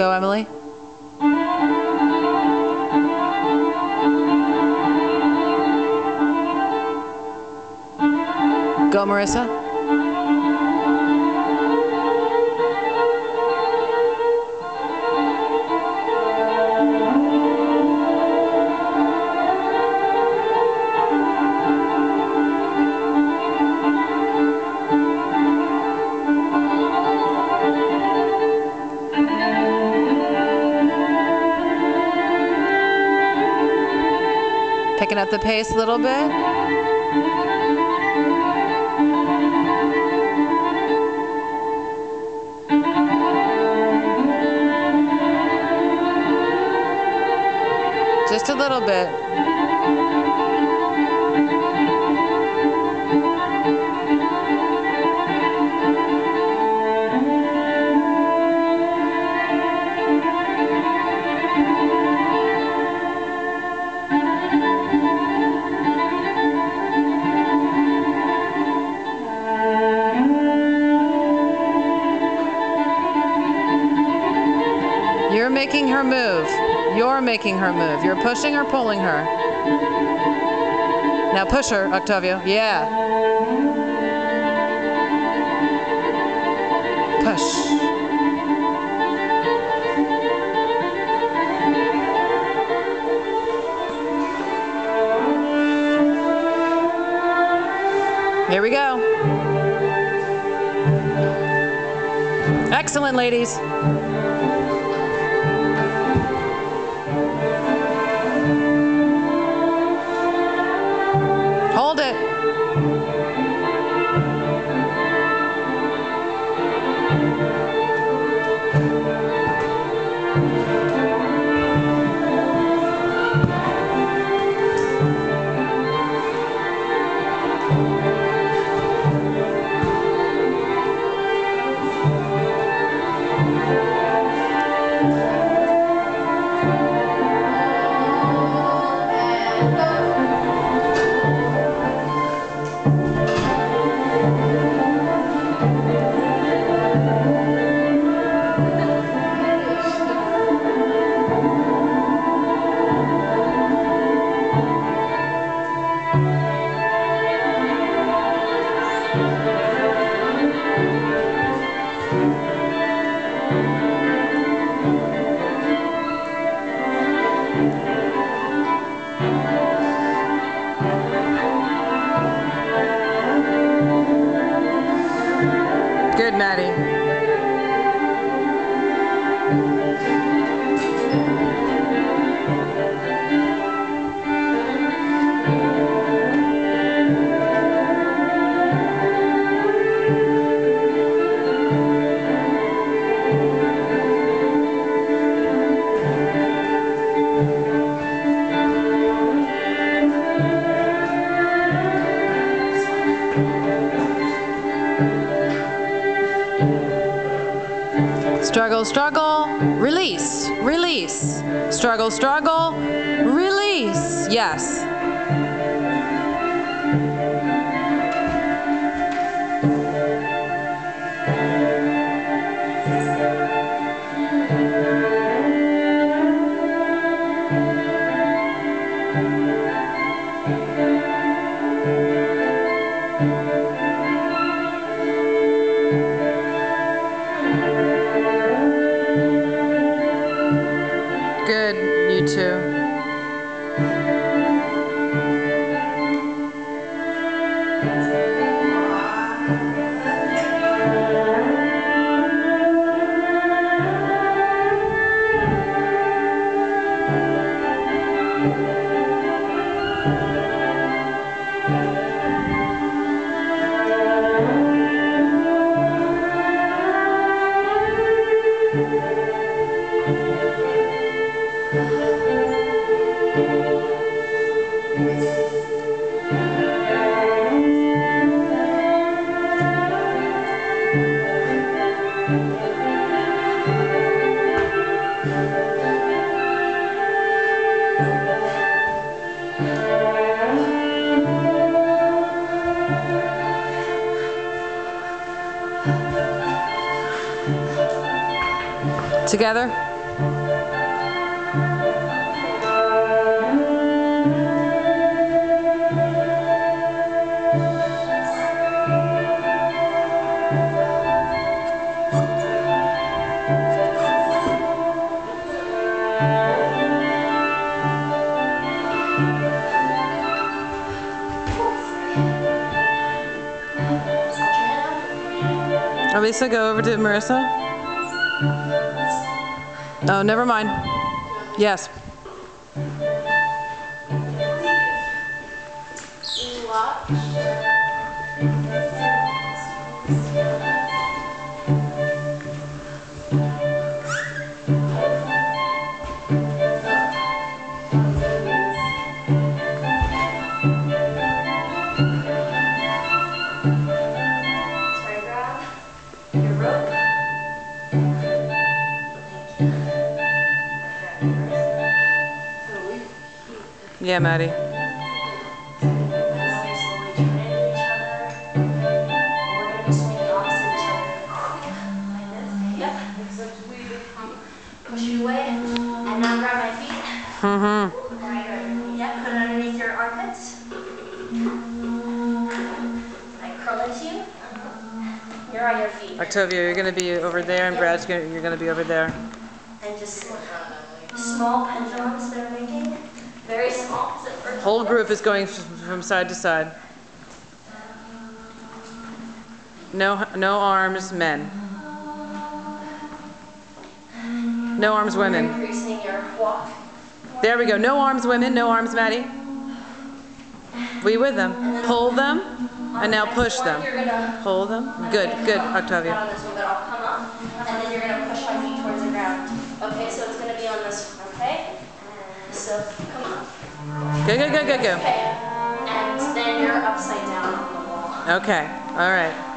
Go, Emily. Go, Marissa. Picking up the pace a little bit. Just a little bit. You're making her move. You're making her move. You're pushing or pulling her. Now push her, Octavio. Yeah. Push. Here we go. Excellent, ladies. Struggle, struggle, release, release. Struggle, struggle, release. Yes. You Together. Elisa, go over to Marissa. Oh, never mind. Yes. Sorry, um, push you away. And now grab my feet. Mm-hmm. Right, right. Yep, put it underneath your armpits. I curl into you. You're on your feet. Octavia, you're gonna be over there, and Brad's gonna, you're gonna be over there. And just small pendulums they're making. Very small. 'cause at first- Whole group is going from side to side. No, no arms, men. No arms, women. Increasing your walk. There we go. No arms, women. No arms, Maddie. We with them. Pull them, and now push them. Pull them. Good, good, Octavia. on this one, but I'll come up, and then you're gonna push my feet towards the ground. Okay, so it's gonna be on this one, okay? So. Go, go, go, go, go. Okay. And then you're upside down on the wall. Okay, all right.